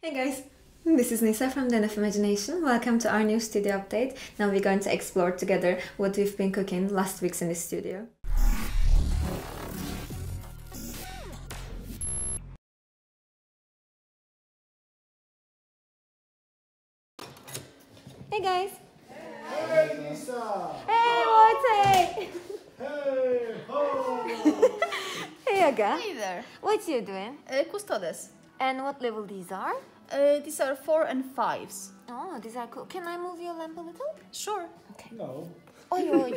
Hey guys, this is Nisa from Den of Imagination. Welcome to our new studio update. Now we're going to explore together what we've been cooking last weeks in the studio. Hey guys! Hey, Lisa! Hey, Wojtek! Hey, ho! Hey Aga! Hey there. What you doing? Uh, custodes. And what level these are? Uh, these are four and fives. Oh, these are cool. Can I move your lamp a little? Sure. Okay. No. Oi, oi.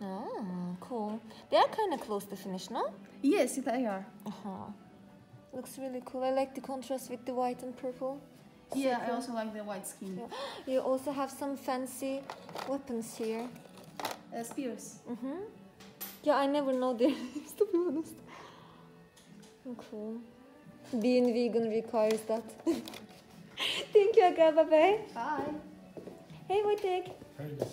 oh, cool. They are kind of close to finish, no? Yes, they are. Uh-huh. Looks really cool. I like the contrast with the white and purple. Yeah, I also like the white skin. Yeah. You also have some fancy weapons here. Uh, spears. Mm-hmm. Yeah, I never know their names, to be honest. Cool. Being vegan requires that. Thank you, Aga. Bye-bye. Bye. Hey, Wojtek. Hey, Lisa.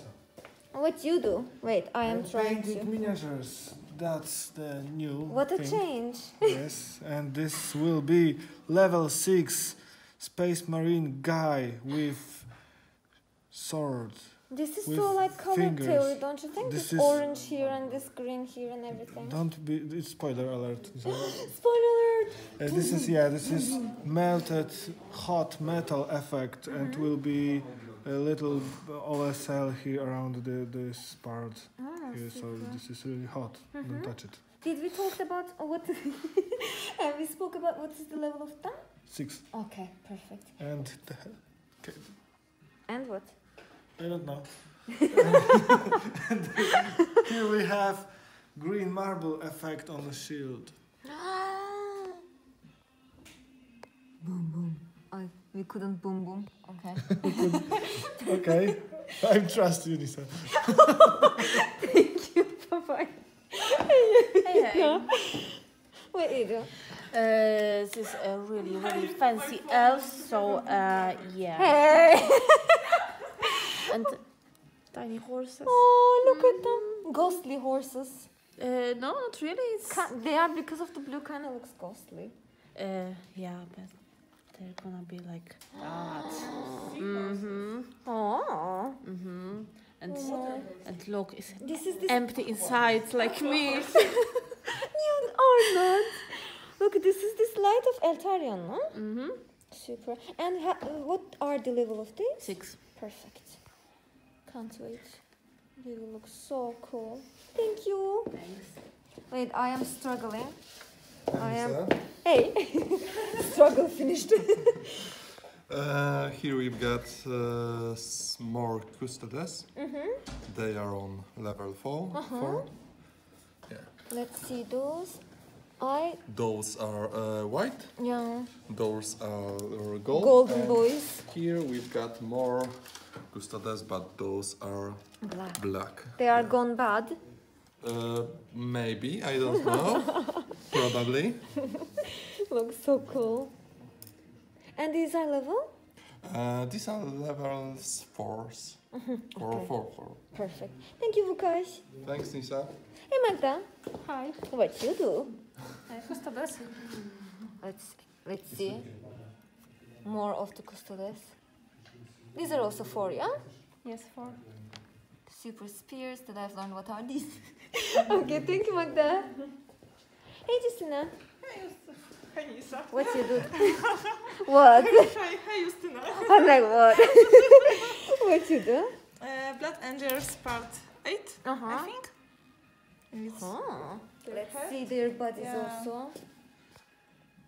What you do? Wait, I am I'm trying painting to... miniatures. That's the new What a thing. change. yes, and this will be level 6 Space Marine guy with sword. This is so like color theory, don't you think? This This, is- orange here and this green here and everything. Don't be. It's spoiler alert. Spoiler alert! uh, this is yeah. This is melted hot metal effect, and will be a little OSL here around the this part Ah, here. So this is really hot. Don't touch it. Did we talk about what? uh, we spoke about what is the level of time? Six Okay, perfect. and the, okay, And what? I don't know. here we have green marble effect on the shield. boom boom. Oh, we couldn't boom boom. Okay. Okay, I trust you, Nisa. Thank you. Bye bye. Hey, hey. What do you do? Uh, this is a really, really fancy elf, so uh, yeah. Hey! And tiny horses. Oh, look at them. Ghostly horses. Uh, no, not really. It's, Ca- They are because of the blue. Kind of looks ghostly. uh, yeah, but they're gonna be like that. Mm-hmm. Oh. Mm-hmm. And Oh. and look, it's This is the empty inside like me. You are not. Look, this is this light of Eltharion, no? mm-hmm. Super. And ha- what are the level of these? Six. Perfect. Can't wait. You look so cool. Thank you. Thanks. Wait, I am struggling. I am. Hey, struggle finished. Uh, here we've got uh, more custodes. mm-hmm. They are on level 4. Uh-huh. four. Let's see those. I Those are uh, white, yeah. those are uh, gold. Golden and boys. Here we've got more custodes, but those are Black. black. They are gone bad. Uh, maybe, I don't know. Probably. Looks so cool. And these are level? Uh, these are levels 4s. Or okay. 4, 4. Perfect. Thank you, Vukash. Thanks, Nisa. Hey, Magda. Hi. What you do? Custodes. Let's let's see. More of the custodes. These are also four, yeah? Yes, four. Super spears that I've learned. What are these? okay, thank you, Magda. Hey, Justyna. Hej Nisa. What you do? what? Hej, hej Justyna. I'm like, what? what you do? Uh, Blood Angels part 8, Uh-huh. I think. And it's, Oh, let's head. see their bodies Yeah. also.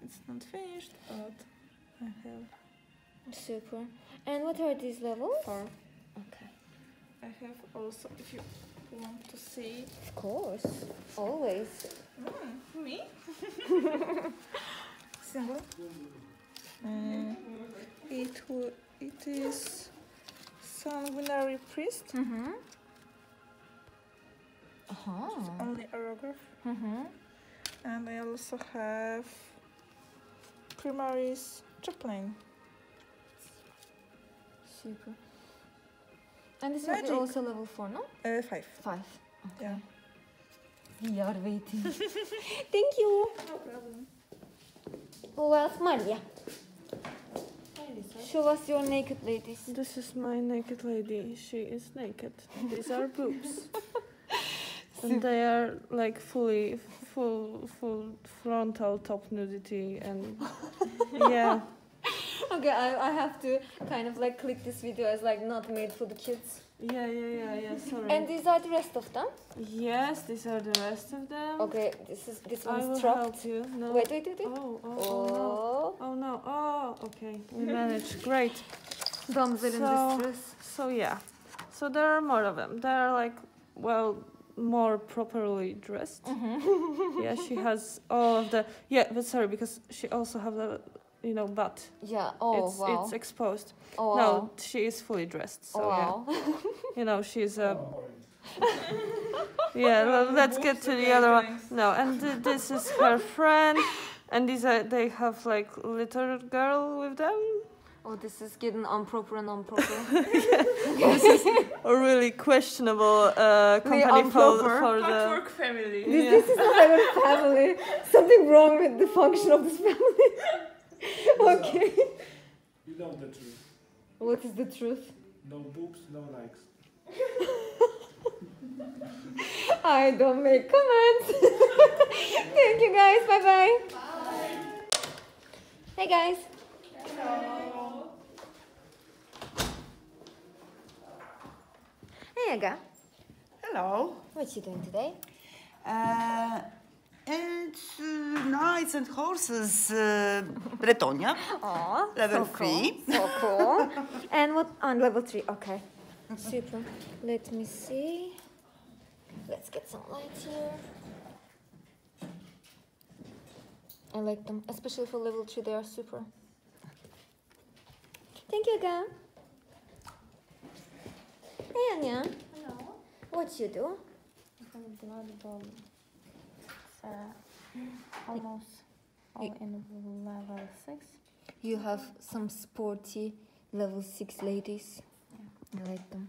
It's not finished, but I have, Super. And what are these levels? Four. Okay. I have also, if you want to see. Of course. Always. Mm, me? Single. Uh, it, wo- it is Sanguinary Priest, Mm-hmm. Uh-huh. only Arograph. Mm-hmm. And I also have Primaris Chaplain. Super. And this will be also level 4, no? Uh, 5. 5. Yeah. We are waiting. Thank you. No problem. Who else? Maria. Show us your naked ladies. This is my naked lady. She is naked. These are boobs. and they are like fully, full, full frontal top nudity and yeah. Okay, I, I have to kind of like click this video as like not made for the kids. Yeah, yeah, yeah, yeah. Sorry. And these are the rest of them. yes, these are the rest of them. Okay, this is this I will one's trapped. help you. No. Wait, wait, wait, wait. Oh, oh, oh, no. Oh, Oh no. Oh, okay. We managed. Great. damsel in So- distress. So yeah. So there are more of them. They are like well more properly dressed. Mm-hmm. yeah, she has all of the yeah, but sorry because she also have the you know butt. Yeah. Oh it's wow. it's exposed. oh No, wow. she is fully dressed. So oh wow. yeah, you know she's a. yeah, well, let's get to the other one. No, and th- this is her friend, and these are they have like little girl with them. Oh, this is getting improper and unproper. improper. A really questionable uh, company for, improper. for the. Patchwork family. this, this is not even family. Something wrong with the function of this family. okay. You know the truth. What is the truth? No boobs, no likes. I don't make comments. Thank you guys. Bye bye. Hey guys. Hello. Hey Aga. Hello. What you doing today? Uh, it's uh, Knights and Horses, uh, Bretonnia, Oh, level so three. Cool. So cool. and what on level three? Okay. Super. Let me see. Let's get some light here. I like them, especially for level three. They are super. Thank you, Aga. Hey, Anya. Hello. What you do? From Blood Bowl. It's uh, almost all in level 6. You have some sporty level six ladies. I like them.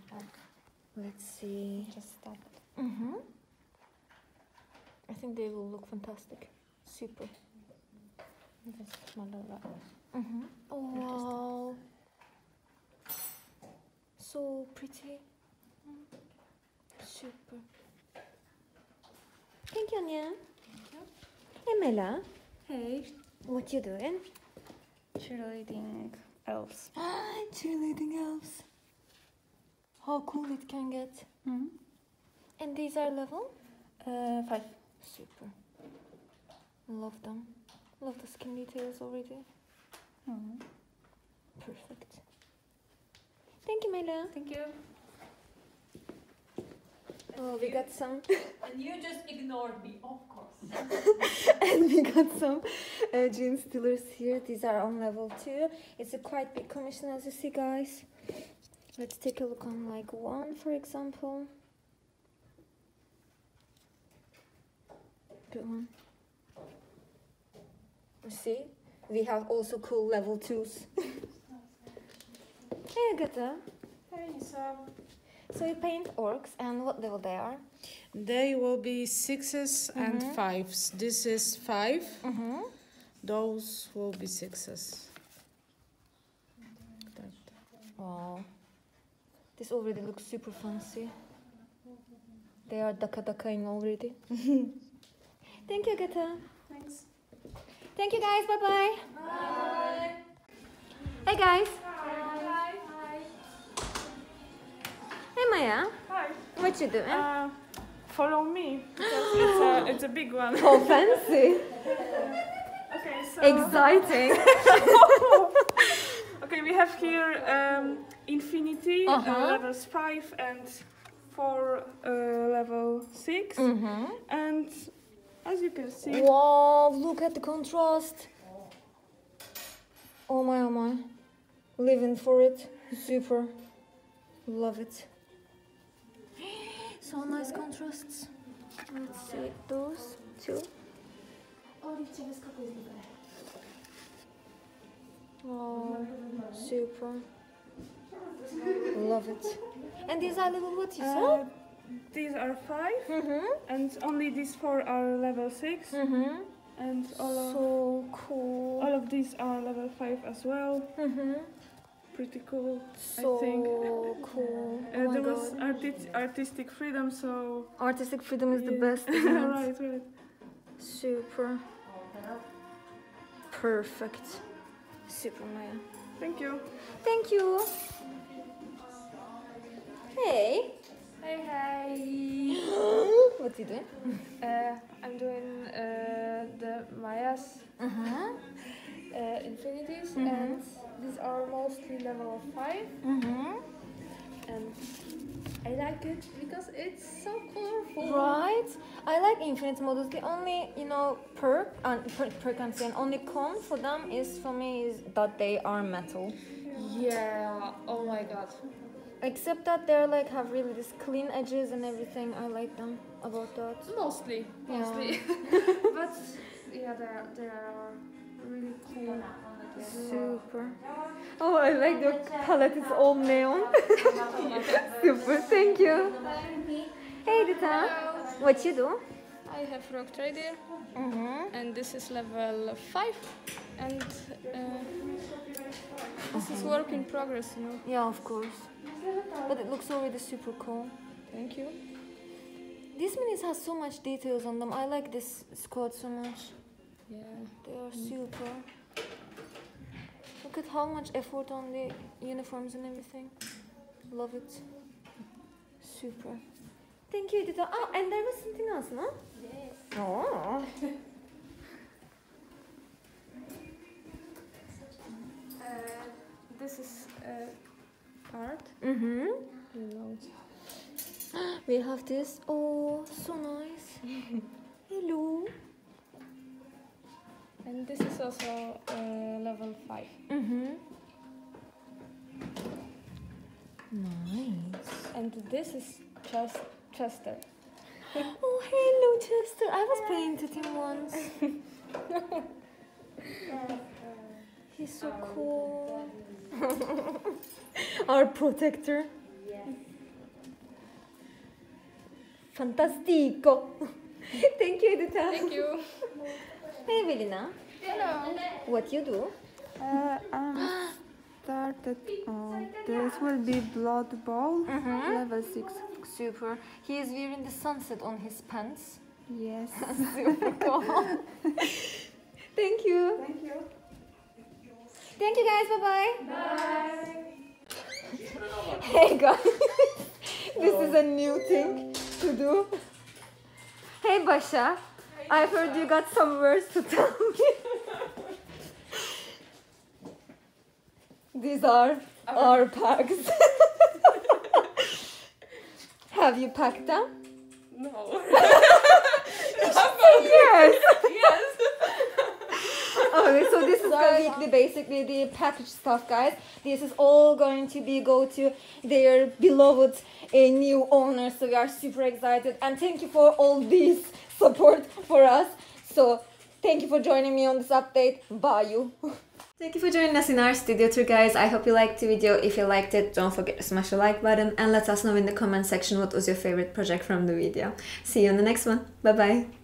Let's see. Just stop. it. Mm-hmm. I think they will look fantastic. Super. This smaller level. Mm-hmm. Oh wow. So pretty. Super. Thank you, Anya. Hey, Hey. What you doing? Cheerleading elves. Cheerleading elves. How cool it can get. Mm-hmm. And these are level? Uh, 5. Super. Love them. Love the skin details already. Mm-hmm. Perfect. Thank you, Mela. Thank you. Oh, we got some, And you just ignored me, of course. and we got some uh, genestealers here. These are on level two. It's a quite big commission, as you see, guys. Let's take a look on like one, for example. Good one. You see, we have also cool level twos. hey, Agatha. Hey, so So you paint orcs, and what level they are? They will be sixes and Mhm. fives. This is five. Mm-hmm. Those will be sixes. Wow. This already looks super fancy. They are daka dakaing already. Thank you, Gata. thanks. Thank you, guys. Bye bye. Bye. Hey, guys. Hey, Maya. Hi. What you doing? Uh, follow me it's a it's a big one. oh, fancy. Okay, so Exciting. okay, we have here um, Infinity uh, Uh-huh. levels five and four uh, level 6 mm-hmm. and as you can see, Wow, look at the contrast. Oh my, oh my. Living for it. Super. Love it. So nice contrasts. Let's see those two. Oh, super. Love it. And these are little what you uh, said? these are five Mm-hmm. and only these four are level six Mm-hmm. and all of So cool. all of these are level 5 as well. Mm-hmm. Pretty cool. So think. cool. Uh, oh there was God. arti- artistic freedom, so. Artistic freedom is the best. Right, right. Super. Perfect. Super, Maya. Thank you. Thank you. Hey. Hey, hey. what are you doing? Uh, I'm doing uh, the Mayas Uh-huh. Uh, infinities, Mhm. and these are mostly level 5. Mm-hmm. And I like it because it's so colorful. Right. I like infinite models. The only, you know, perk and per, perk I'm saying only con for them is for me is that they are metal. Yeah. Oh my god. Except that they're like have really this clean edges and everything. I like them about that. Mostly. Yeah. Mostly. but yeah, they are, they are really cool. Super. Oh, I like the palette. It's all neon. Super. Thank you. Hey, Dita. What you do? I have Rogue Trader, Mm-hmm. and this is level 5. And uh, this is work in progress, you know. Yeah, of course. But it looks already super cool. Thank you. These minis have so much details on them. I like this squad so much. Yeah. They are super. Look at how much effort on the uniforms and everything. Love it. Super. Thank you, Dita. Oh, and there was something else, no? Yes. Oh. Uh, this is a part. Mm-hmm. We have this. Oh, so nice. Hello. And this is also uh, level 5. Mm-hmm. Nice. And this is just Chester. Oh, hello, Chester. I was playing painted him once. He's so cool. Our protector. Yes. Fantastico. Thank you, Edita. Thank you. Hey, Evelina. Hello. What you do? Uh, I'm started. Oh, this will be Blood Bowl, Mm-hmm. level 6. Super. He is wearing the sunset on his pants. Yes. Super cool. Thank you. Thank you. Thank you guys. Bye bye. Hey guys. this is a new thing to do. Hey Basha. I've heard you got some words to tell me. These are our packs. Have you packed them? No. yes. okay, so this is going to be basically the package stuff, guys. This is all going to be go to their beloved uh, new owners. So we are super excited, and thank you for all this support for us. So thank you for joining me on this update. Bye you. Thank you for joining us in our studio tour guys. I hope you liked the video. If you liked it, don't forget to smash the like button and let us know in the comment section what was your favorite project from the video. See you in the next one. Bye bye.